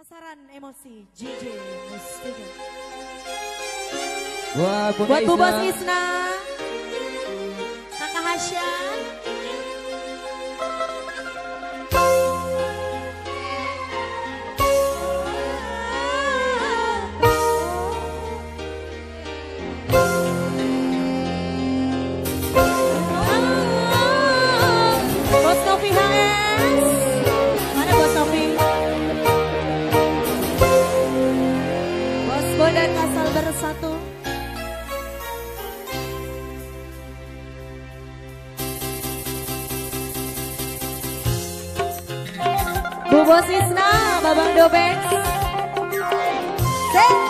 Sasaran emosi JJ Mustika. Buat Bubas Isna, Kakak Hasya. Sisna, Babang Dobeng. Sip.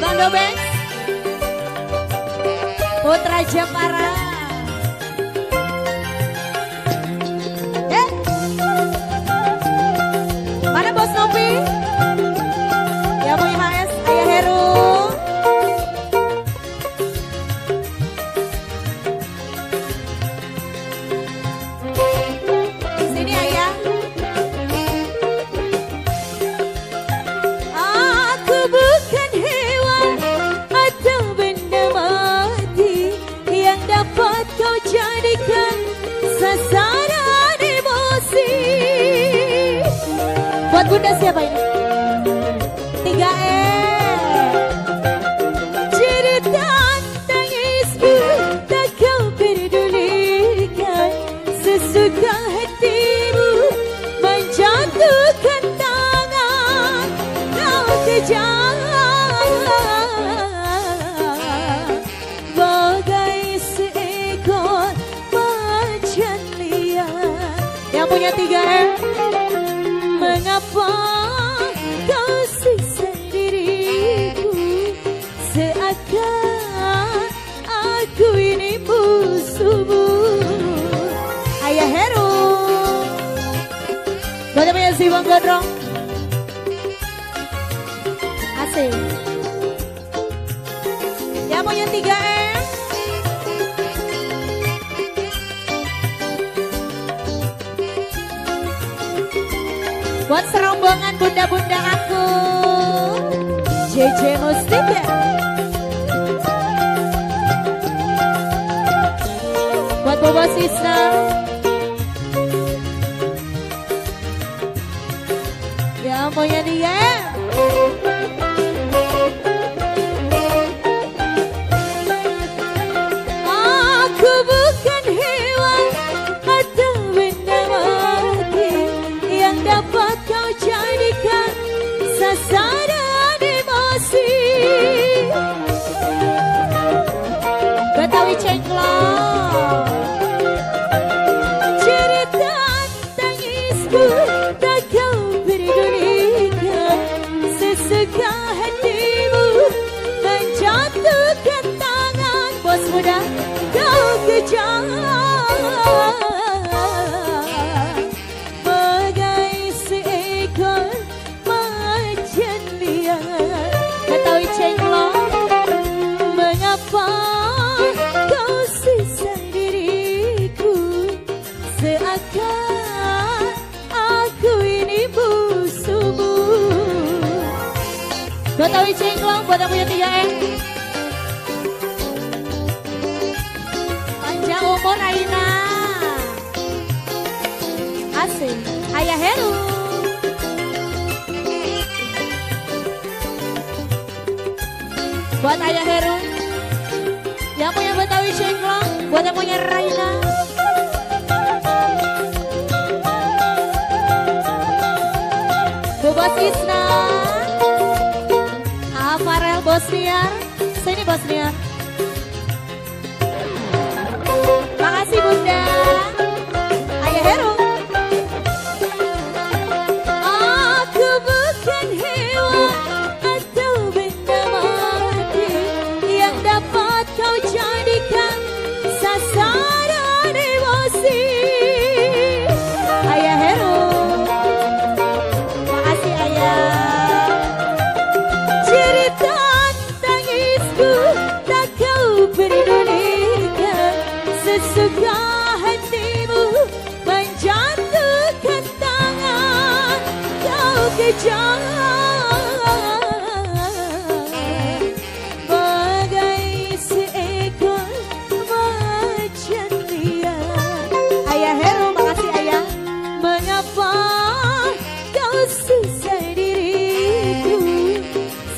Bang Dobeng. Putra Jepara. 下班了 Ya, 3M? Eh? Buat serombongan bunda-bunda aku. JJ Mustika ya? Buat Bobo sisa Ya ampun ya 3M Buat Awi Cingklong, buat yang punya 3M eh. Panjang umur Aina. Asing Ayah Heru. Buat Ayah Heru. Ya, yang punya Betawi Cengklong buat yang punya Raina. Bebas itu Bosnian. Sini Bosnian. Makasih Bunda.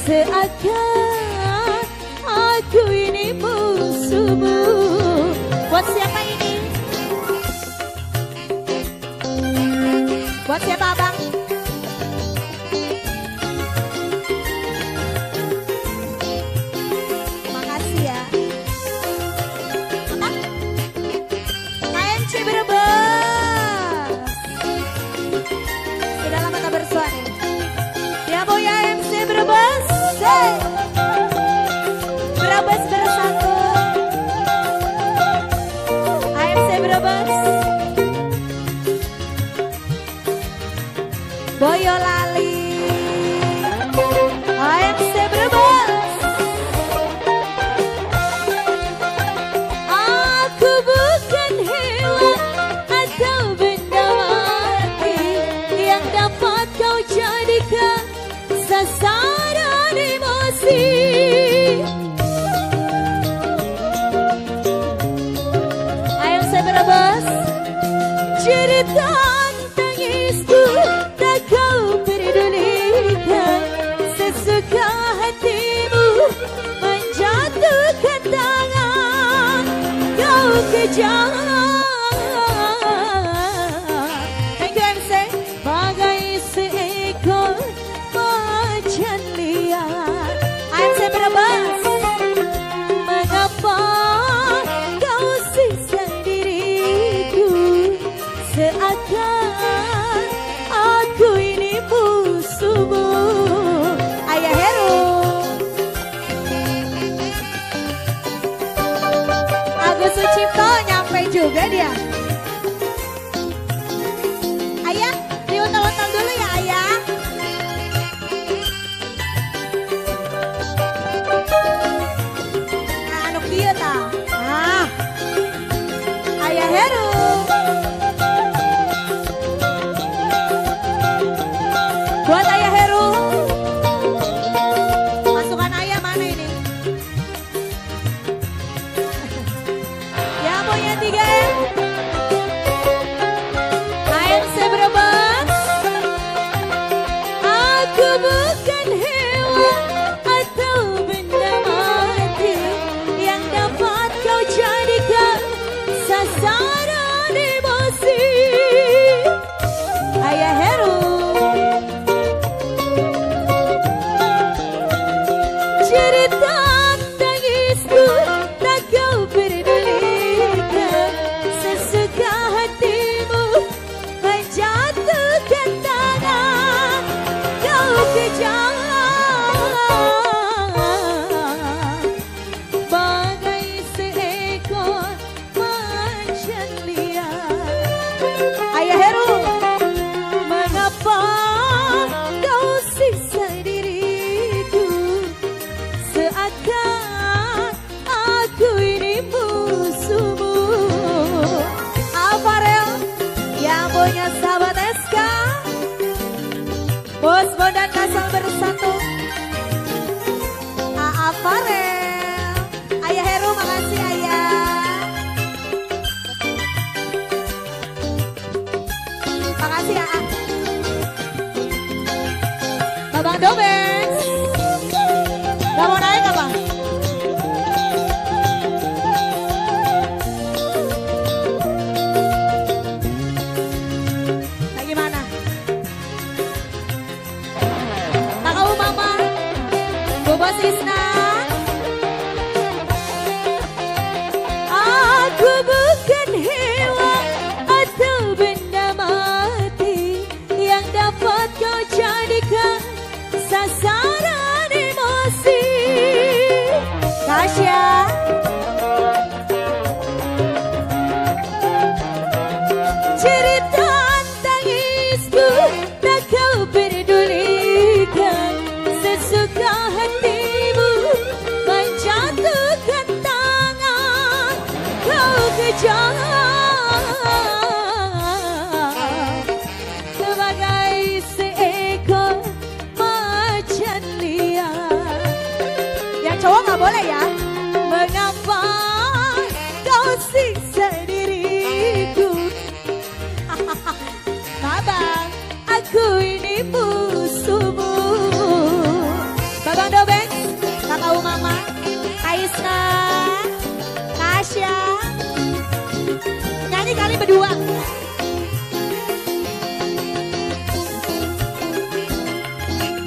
Seakan aku ini musuhmu Buat siapa ini? Buat siapa abang? 主要大 Dover.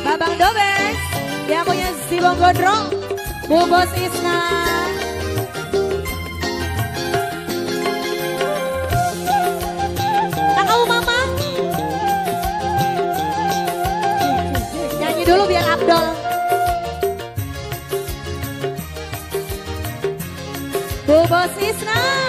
Babang Dobes. Yang punya Sibong Gondrong Bu Bos Isna. Kakak Mama. Nyanyi dulu biar Abdol Bu Bos Isna.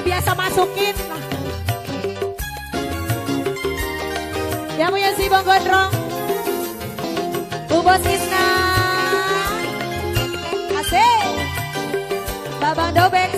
nggak biasa masukin. Yang punya si Bang Gondrong. Bu Bos Isna. Asik. Babang Dobek.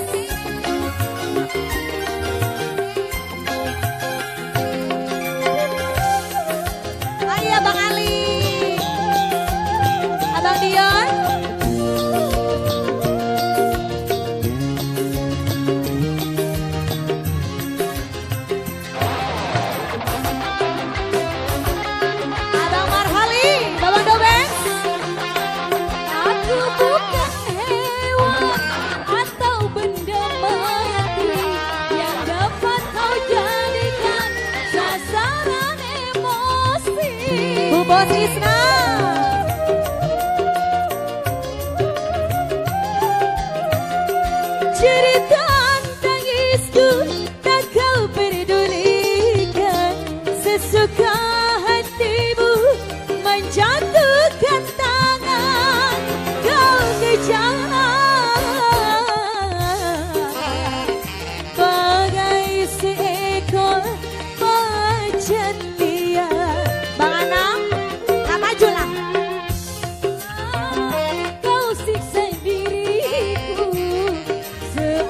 Krishna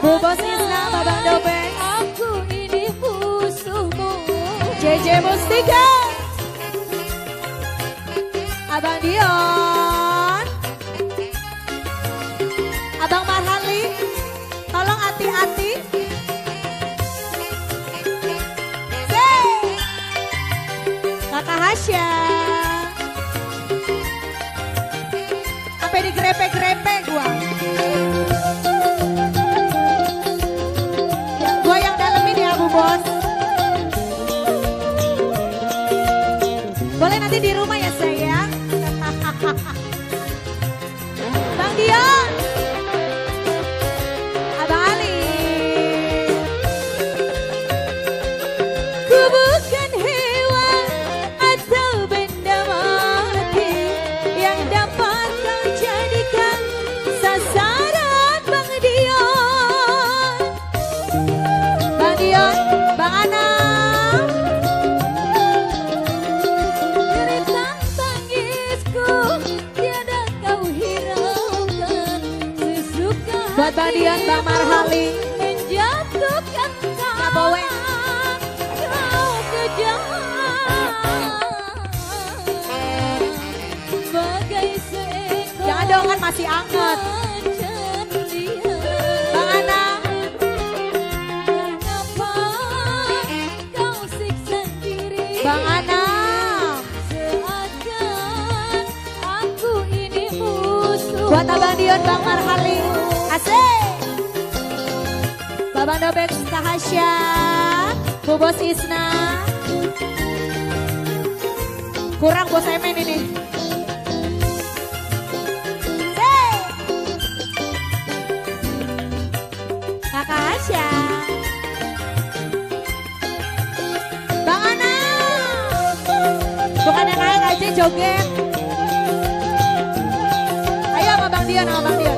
Bu Bos Isna, Babang Aku ini musuhmu. JJ Mustika. Abang Dion. Dobek, Tahasya. Bu Bos Isna. Kurang bos Emen ini. Asik. Kakak Asya. Bang Anang. Bukan yang naik aja joget. Ayo sama Bang Dion, sama Bang Dion.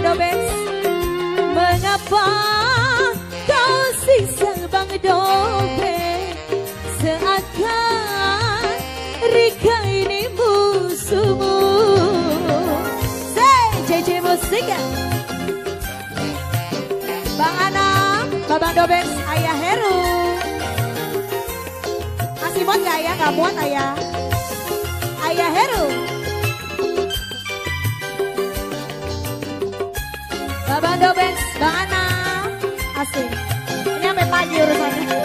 Bang Dobek. Mengapa kau siksa bang dobek Seakan Rika ini musuhmu Say, JJ Musika. Bang Ana, Babang Dobek, Masih muat gak ya? Gak muat ayah. Ayah Heru. Babang Dobek, Bang Ana. Asik. Ini sampai pagi urusannya.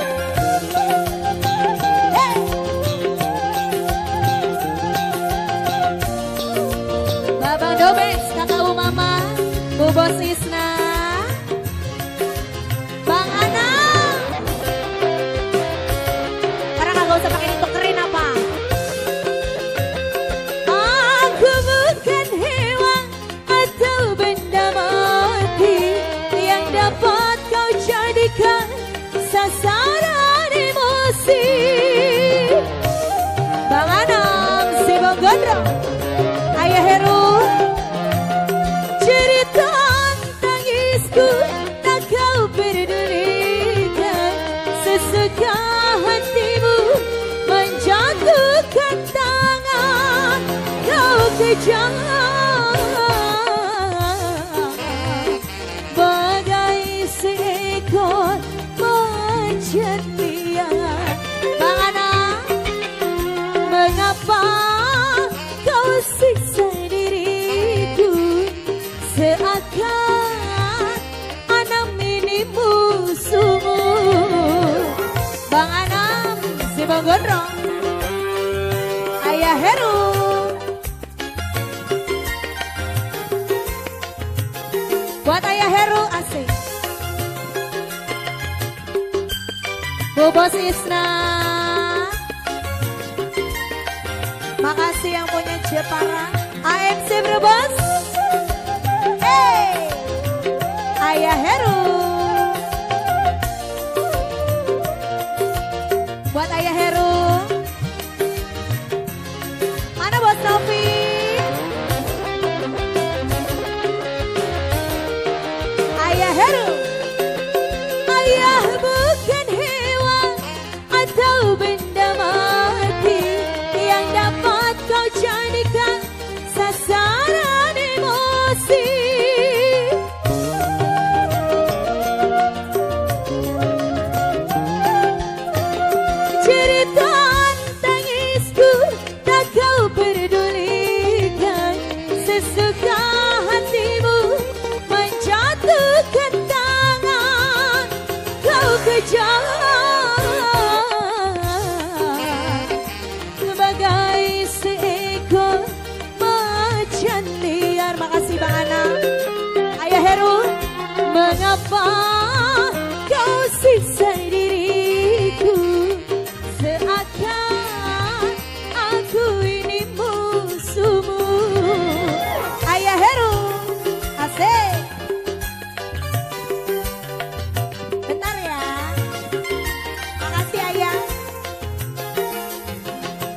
Sesuka hatimu menjatuhkan tangan Kau kejam Heru. Buat Ayah Heru, asik. Bu Bos Isna. Makasih yang punya Jepara. AMC Brebes. Hey. Ayah Heru. Buat Ayah Heru.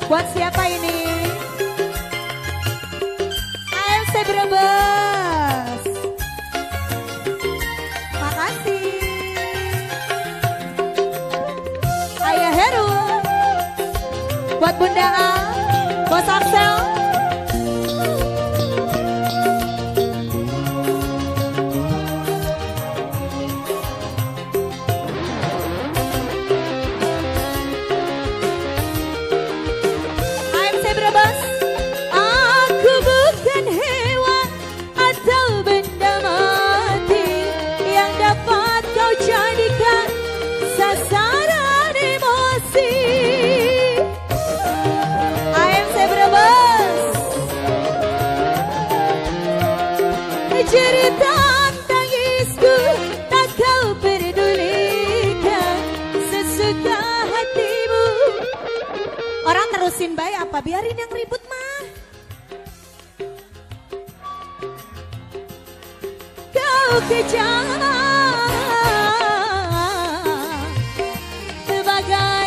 Buat siapa ini? AFC Brebes. Makasih. Ayah Heru. Buat Bunda A. Bos Axel. Terusin baik apa biarin yang ribut mah. Kau kejar sebagai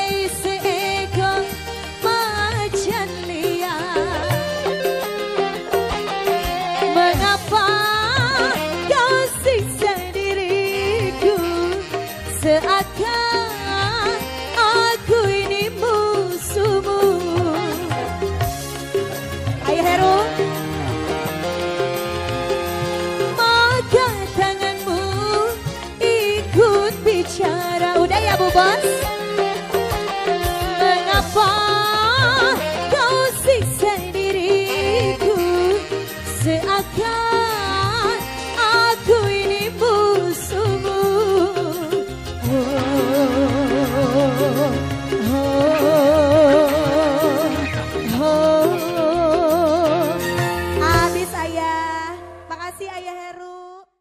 of?